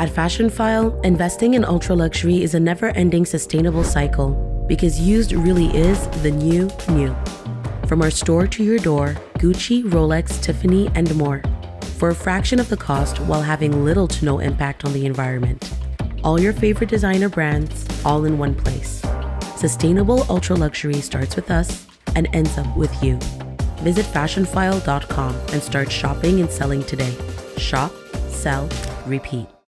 At Fashionphile, investing in ultra luxury is a never ending sustainable cycle because used really is the new new. From our store to your door, Gucci, Rolex, Tiffany, and more. For a fraction of the cost while having little to no impact on the environment. All your favorite designer brands, all in one place. Sustainable ultra luxury starts with us and ends up with you. Visit fashionphile.com and start shopping and selling today. Shop, sell, repeat.